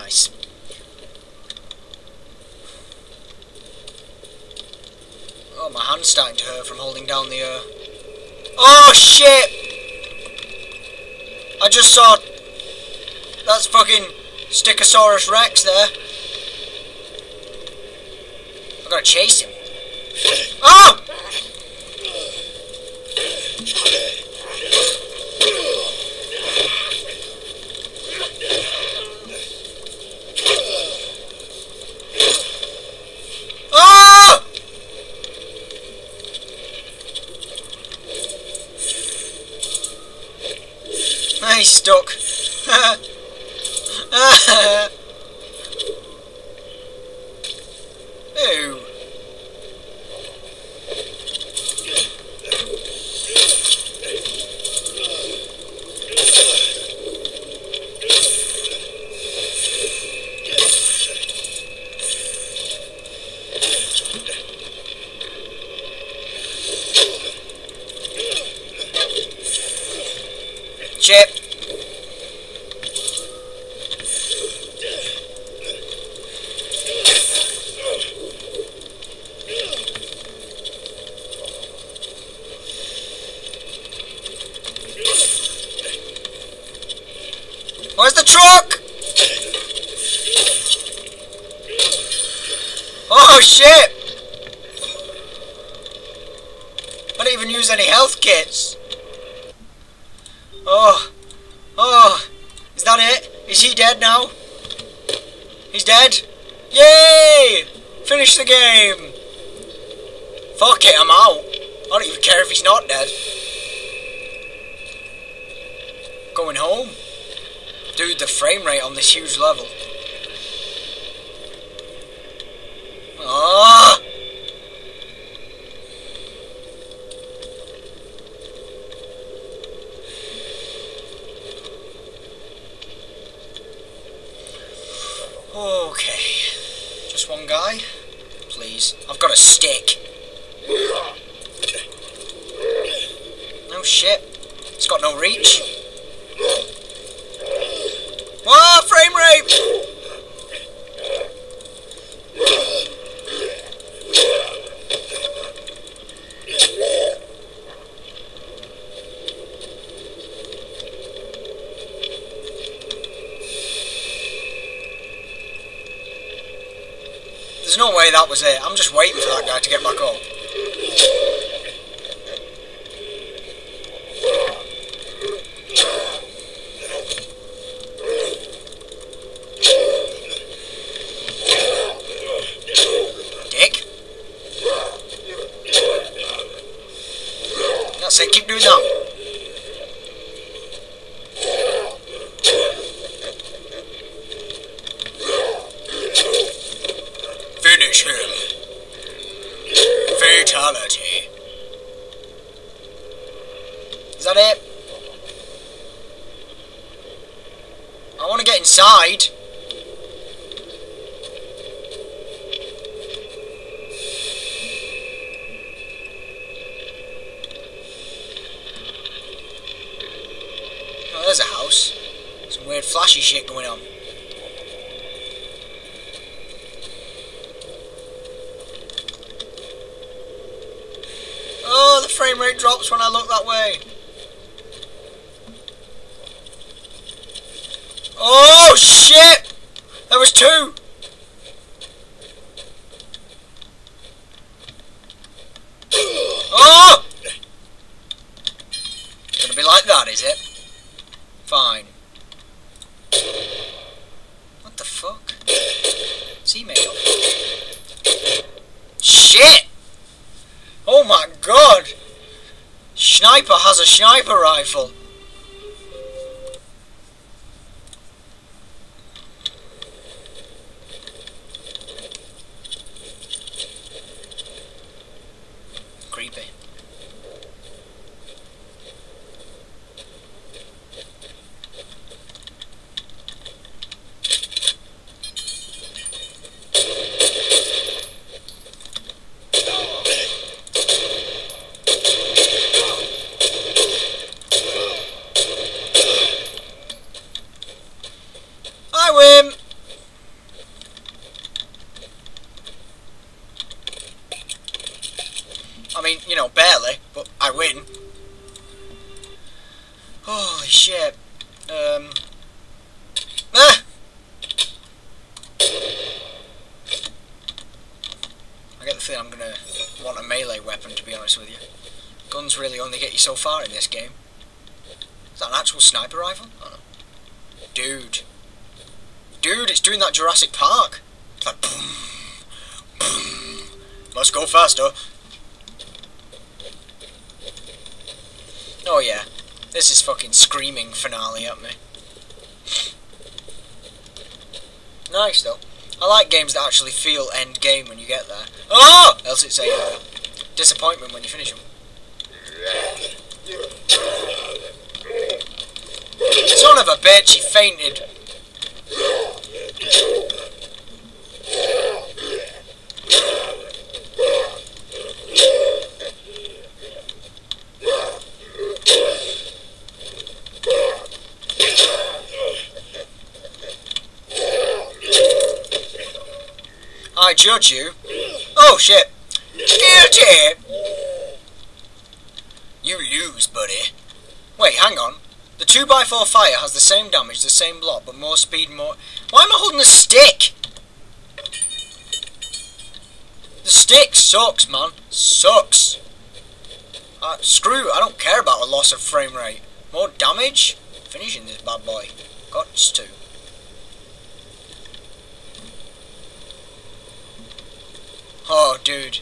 nice. Oh, my hand's starting to hurt from holding down the, uh... Oh, shit! I just saw... That's fucking Stichosaurus Rex there. I gotta chase him. Oh! He's stuck. Ew. Chip. Where's the truck? Oh shit! I didn't even use any health kits. Oh, oh, is that it? Is he dead now? He's dead? Yay! Finish the game! Fuck it, I'm out. I don't even care if he's not dead. Going home? Dude, the frame rate on this huge level. Ah! Okay. Just one guy? Please. I've got a stick. No shit. It's got no reach. Ah, frame rate! There's no way that was it. I'm just waiting for that guy to get back up. Dick. That's it, keep doing that. Finish him. Fatality. Is that it? I want to get inside. Oh, there's a house. Some weird flashy shit going on. Oh, the frame rate drops when I look that way. Oh, shit! There was two! Oh! Gonna be like that, is it? Fine. What the fuck? He made of? Shit! Oh my god! Sniper has a sniper rifle. I win! I mean, you know, barely, but I win. Holy shit. Um. Ah! I get the feeling I'm gonna want a melee weapon, to be honest with you. Guns really only get you so far in this game. Is that an actual sniper rifle? Dude. Dude, it's doing that Jurassic Park. It's like boom, boom. Must go faster. Oh yeah. This is fucking screaming finale at me. Nice though. I like games that actually feel end game when you get there. Oh! Else it's a uh, disappointment when you finish them. Son of a bitch, he fainted. Judge you. Oh shit. Guilty! You lose, buddy. Wait, hang on. The 2x4 fire has the same damage, the same block, but more speed, more... Why am I holding a stick? The stick sucks, man. Sucks. Uh, screw, I don't care about a loss of frame rate. More damage? Finishing this bad boy. Got to. Oh, dude.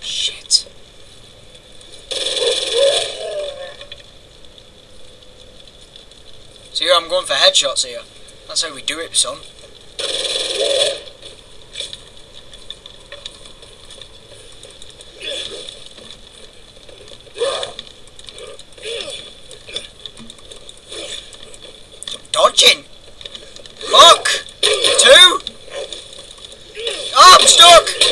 Shit. So here I'm going for headshots here. That's how we do it, son. Dodging! Fuck! Two! Oh, I'm stuck!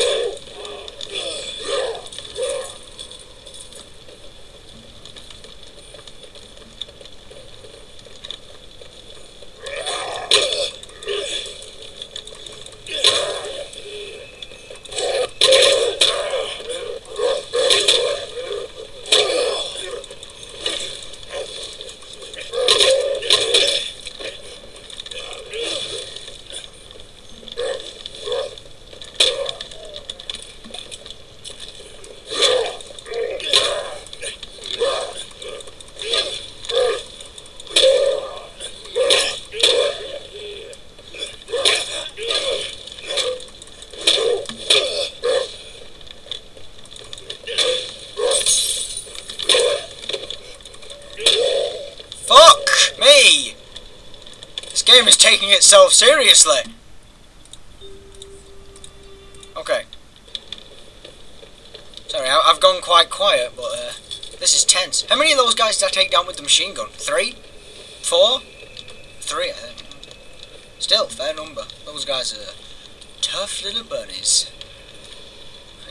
Fuck me! This game is taking itself seriously. Okay. Sorry, I I've gone quite quiet, but uh, this is tense. How many of those guys did I take down with the machine gun? Three? Four? Three, I think. Still, fair number. Those guys are tough little bunnies.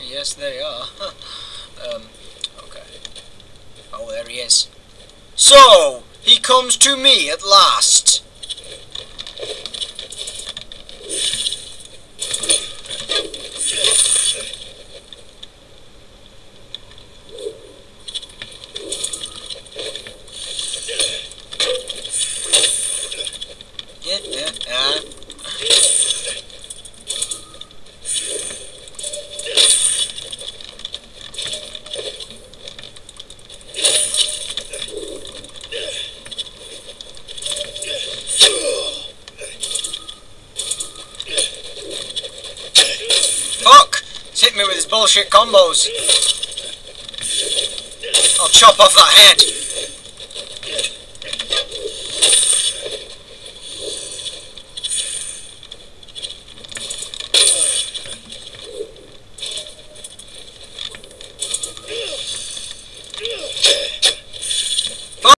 Yes, they are. um, okay. Oh, there he is. So, he comes to me at last. Yeah, yeah, yeah. Fuck! He's hit me with his bullshit combos. I'll chop off that head.